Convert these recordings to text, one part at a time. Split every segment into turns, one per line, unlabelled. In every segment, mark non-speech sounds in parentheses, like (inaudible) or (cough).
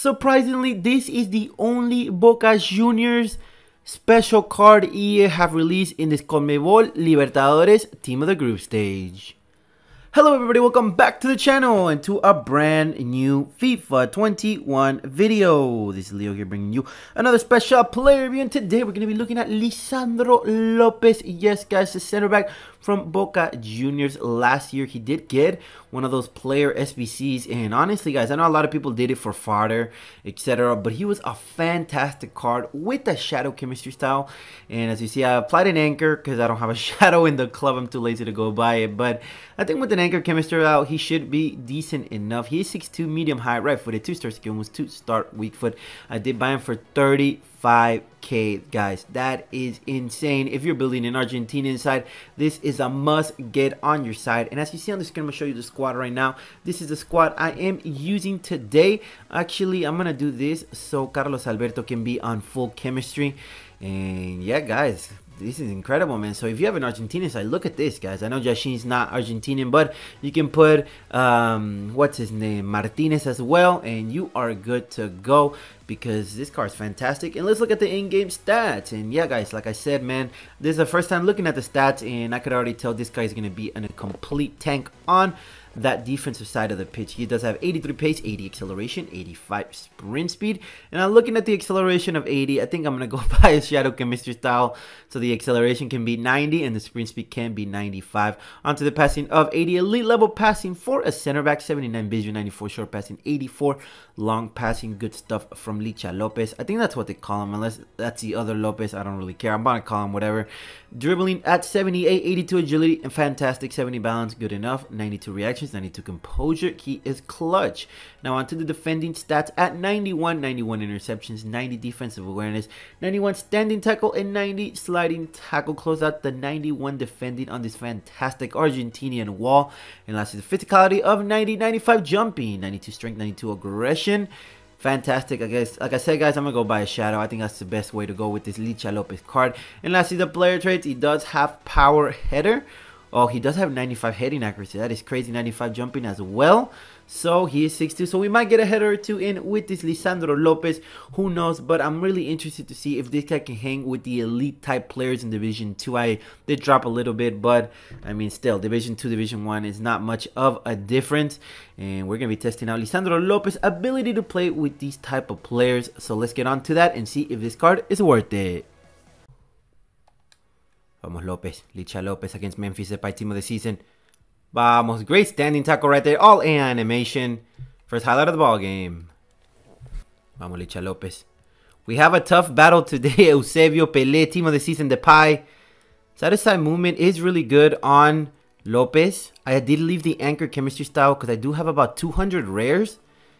Surprisingly, this is the only Boca Juniors special card EA have released in this Conmebol Libertadores Team of the Group stage. Hello everybody, welcome back to the channel and to a brand new FIFA 21 video. This is Leo here bringing you another special player review and today we're going to be looking at Lisandro Lopez. Yes guys, the center back from Boca Juniors last year. He did get one of those player SBCs and honestly guys, I know a lot of people did it for fodder, etc. But he was a fantastic card with the shadow chemistry style. And as you see, I applied an anchor because I don't have a (laughs) shadow in the club. I'm too lazy to go buy it. But I think with an anchor chemistry out, he should be decent enough. He is 6'2", medium height, right footed, two star skill moves, two star weak foot. I did buy him for 30 5k guys. That is insane. If you're building an argentinian side this is a must get on your side. And as you see on the screen i'm gonna show you the squad right now. This is the squad i am using today. Actually i'm gonna do this so carlos alberto can be on full chemistry. And yeah guys this is incredible, man. So if you have an Argentinian side, look at this, guys. I know Yashin's not Argentinian, but you can put, um, what's his name, Martinez as well, and you are good to go because this card is fantastic. And let's look at the in-game stats. And yeah, guys, like I said, man, this is the first time looking at the stats, and I could already tell this guy is going to be a complete tank on that defensive side of the pitch. He does have 83 pace, 80 acceleration, 85 sprint speed. And I'm looking at the acceleration of 80. I think I'm going (laughs) to go by a Shadow Chemistry style. So the acceleration can be 90 and the sprint speed can be 95. Onto the passing of 80. Elite level passing for a center back, 79 vision, 94 short passing, 84 long passing. Good stuff from Licha Lopez. I think that's what they call him, unless that's the other Lopez. I don't really care. I'm to call him whatever. Dribbling at 78, 82 agility, and fantastic. 70 balance, good enough. 92 reactions, 92 composure. He is clutch. Now onto the defending stats at 91, 91 interceptions, 90 defensive awareness, 91 standing tackle, and 90 sliding tackle. Close out the 91 defending on this fantastic Argentinian wall. And lastly, the physicality of 90, 95 jumping, 92 strength, 92 aggression fantastic. I guess, like I said, guys, I'm gonna go buy a shadow. I think that's the best way to go with this Licha Lopez card. And lastly, the player traits. He does have power header. Oh, he does have 95 heading accuracy. That is crazy. 95 jumping as well. So he is 6'2". So we might get a header or two in with this Lisandro Lopez. Who knows? But I'm really interested to see if this guy can hang with the elite type players in Division 2. I did drop a little bit, but I mean, still, Division 2, Division 1 is not much of a difference. And we're going to be testing out Lisandro Lopez's ability to play with these type of players. So let's get on to that and see if this card is worth it. Vamos Lopez, Licha Lopez against Memphis The Depay team of the season. Vamos, great standing tackle right there, all animation. First highlight of the ball game. Vamos Licha Lopez. We have a tough battle today. (laughs) Eusebio Pele, team of the season, Depay. Side to side movement is really good on Lopez. I did leave the anchor chemistry style because I do have about 200 rares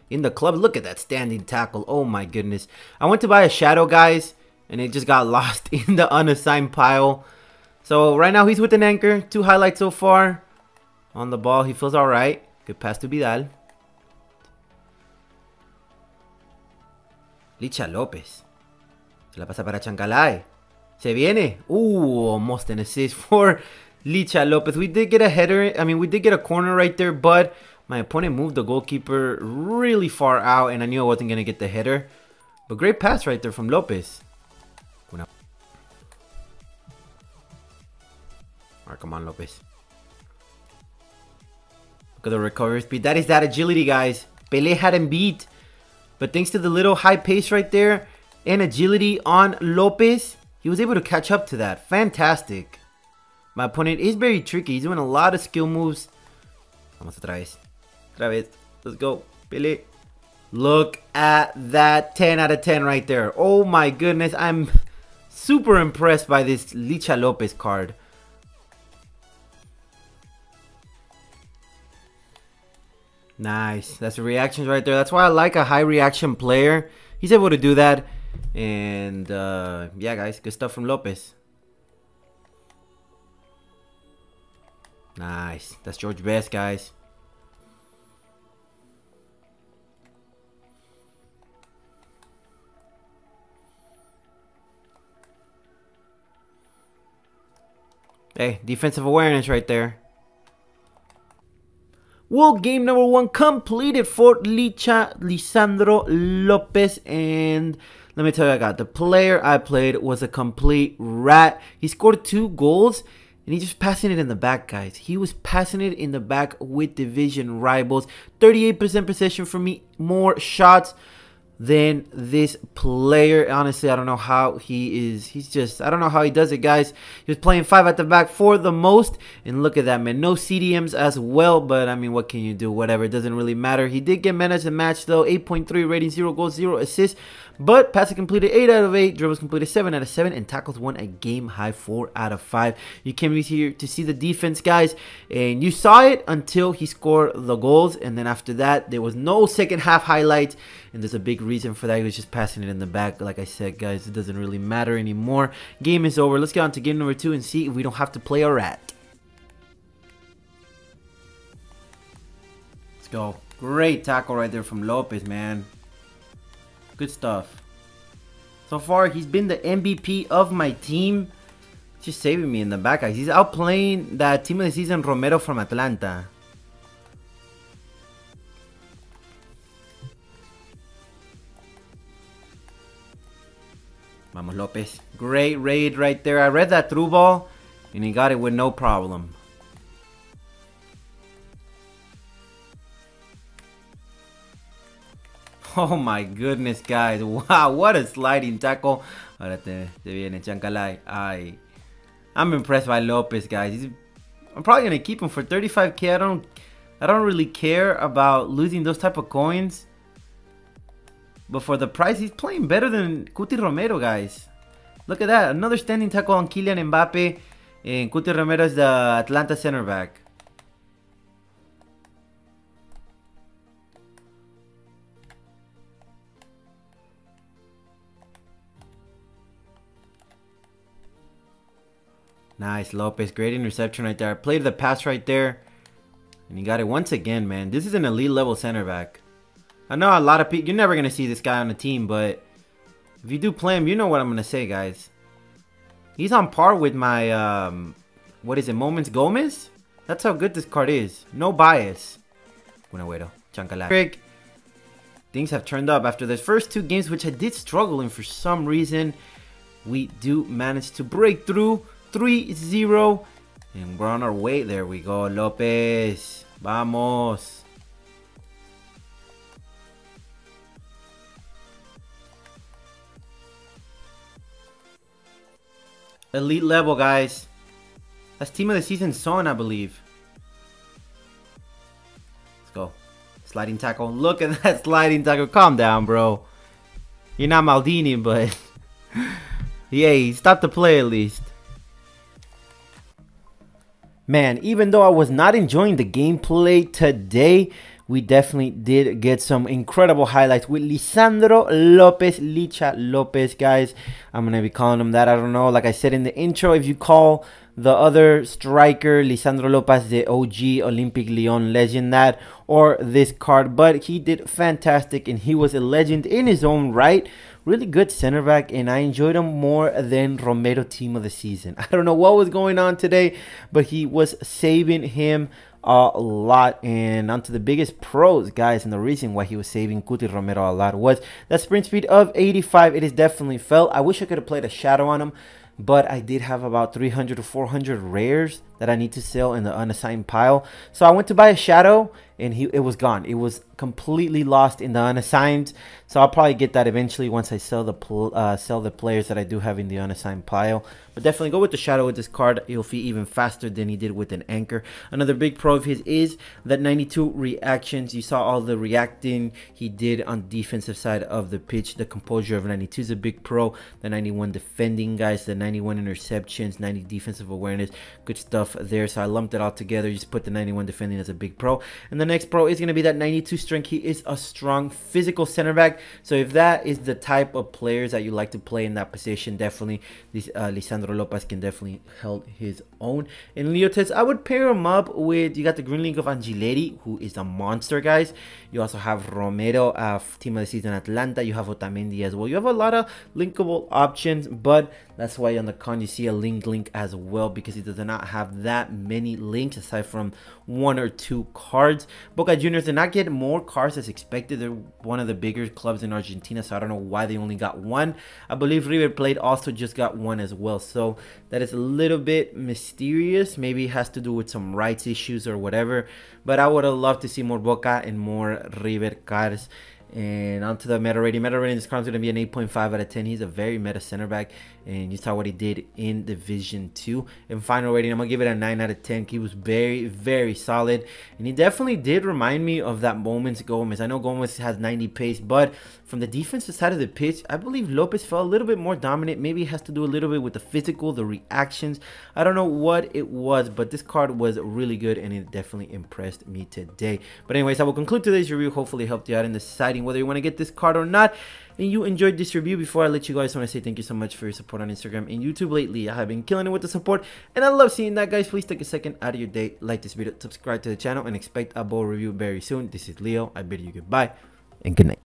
in the club. Look at that standing tackle. Oh my goodness. I went to buy a shadow, guys, and it just got (laughs) lost in the unassigned pile. So right now he's with an anchor. Two highlights so far. On the ball, he feels alright. Good pass to Vidal. Licha Lopez. Se la pasa para Chancalay. Se viene. Ooh, almost an assist (laughs) for Licha Lopez. We did get a header. I mean, we did get a corner right there, but my opponent moved the goalkeeper really far out, and I knew I wasn't going to get the header. But great pass right there from Lopez. Come on, Lopez. Look at the recovery speed. That is that agility, guys. Pele had him beat. But thanks to the little high pace right there and agility on Lopez, he was able to catch up to that. Fantastic. My opponent is very tricky. He's doing a lot of skill moves. Vamos otra vez. Otra vez. Let's go. Pele. Look at that 10 out of 10 right there. Oh my goodness. I'm super impressed by this Licha Lopez card. Nice. That's the reactions right there. That's why I like a high reaction player. He's able to do that. And uh, yeah, guys, good stuff from Lopez. Nice. That's George Best, guys. Hey, defensive awareness right there. Well, game number one completed for Licha Lisandro Lopez. And let me tell you, I got the player I played was a complete rat. He scored two goals and he's just passing it in the back, guys. He was passing it in the back with division rivals. 38% possession for me, more shots than this player. Honestly, I don't know how he is. He's just, I don't know how he does it, guys. He was playing five at the back for the most. And look at that, man. No CDMs as well, but I mean, what can you do? Whatever. It doesn't really matter. He did get man of the match, though. 8.3 rating, 0 goals, 0 assists. But passes completed 8 out of 8, dribbles completed 7 out of 7, and tackles won a game high 4 out of 5. You came here to see the defense, guys, and you saw it until he scored the goals, and then after that, there was no second half highlights, and there's a big reason for that. He was just passing it in the back. Like I said, guys, it doesn't really matter anymore. Game is over. Let's get on to game number 2 and see if we don't have to play a rat. Let's go. Great tackle right there from Lopez, man. Good stuff. So far, he's been the MVP of my team. Just saving me in the back, guys. He's outplaying that team of the season, Romero from Atlanta. Vamos, Lopez. Great raid right there. I read that through ball, and he got it with no problem. (laughs) Oh my goodness, guys. (laughs) Wow, what a sliding tackle. Ahora te, te viene Chancalay. I, I'm impressed by Lopez, guys. He's, I'm probably going to keep him for 35k. I don't I don't really care about losing those type of coins. But for the price, he's playing better than Cuti Romero, guys. Look at that. Another standing tackle on Kylian Mbappe. And Cuti Romero is the Atlanta center back. Nice, Lopez. Great interception right there. Played the pass right there. And he got it once again, man. This is an elite level center back. I know a lot of people... You're never going to see this guy on the team, but... If you do play him, you know what I'm going to say, guys. He's on par with my... Um, what is it? Moments Gomez? That's how good this card is. No bias. Bueno, bueno. Chancalay. Things have turned up after the first two games, which I did struggle in for some reason. We do manage to break through. 3-0. And we're on our way. There we go. Lopez. Vamos. Elite level, guys. That's team of the season Son, I believe. Let's go. Sliding tackle. Look at that (laughs) sliding tackle. Calm down, bro. You're not Maldini, but... (laughs) Yay, stop the play at least. Man, even though I was not enjoying the gameplay today, we definitely did get some incredible highlights with Lisandro Lopez, Licha Lopez, guys. I'm going to be calling him that. I don't know. Like I said in the intro, if you call the other striker, Lisandro Lopez, the OG Olympique Lyon legend, that, or this card, but he did fantastic and he was a legend in his own right really good center back, and I enjoyed him more than Romero team of the season. (laughs) I don't know what was going on today, but he was saving him a lot. And onto the biggest pros, guys, and the reason why he was saving Cuti Romero a lot was that sprint speed of 85. It is definitely felt. I wish I could have played a shadow on him but I did have about 300 to 400 rares that I need to sell in the unassigned pile. So I went to buy a shadow and he it was gone. It was completely lost in the unassigned. So I'll probably get that eventually once I sell the uh, sell the players that I do have in the unassigned pile. But definitely go with the shadow with this card. He'll feel even faster than he did with an anchor. Another big pro of his is that 92 reactions. You saw all the reacting he did on defensive side of the pitch. The composure of 92 is a big pro. The 91 defending guys, the 91 interceptions, 90 defensive awareness, good stuff there. So I lumped it all together. Just put the 91 defending as a big pro. And the next pro is going to be that 92 strength. He is a strong physical center back. So if that is the type of players that you like to play in that position, definitely this uh, Lisandro Lopez can definitely hold his own. In Leotes, I would pair him up with, you got the green link of Angileri, who is a monster, guys. You also have Romero, uh, team of the season Atlanta. You have Otamendi as well. You have a lot of linkable options, but that's why on the con you see a link link as well because he does not have that many links aside from one or two cards. Boca Juniors did not get more cards as expected. They're one of the bigger clubs in Argentina, so I don't know why they only got one. I believe River Plate also just got one as well, so that is a little bit mysterious. Maybe it has to do with some rights issues or whatever, but I would have loved to see more Boca and more River cards. And onto the meta rating. Meta rating this card's going to be an 8.5 out of 10. He's a very meta center back. And you saw what he did in Division 2. And final rating, I'm going to give it a 9 out of 10. He was very, very solid. And he definitely did remind me of that Moments Gomez. I know Gomez has 90 pace, but from the defensive side of the pitch, I believe Lopez felt a little bit more dominant. Maybe it has to do a little bit with the physical, the reactions. I don't know what it was, but this card was really good and it definitely impressed me today. But anyways, I will conclude today's review. Hopefully helped you out in deciding whether you want to get this card or not. And you enjoyed this review. Before I let you guys, I want to say thank you so much for your support on Instagram and YouTube lately. I have been killing it with the support and I love seeing that, guys. Please take a second out of your day, like this video, subscribe to the channel, and expect a bowl review very soon. This is Leo. I bid you goodbye and good night.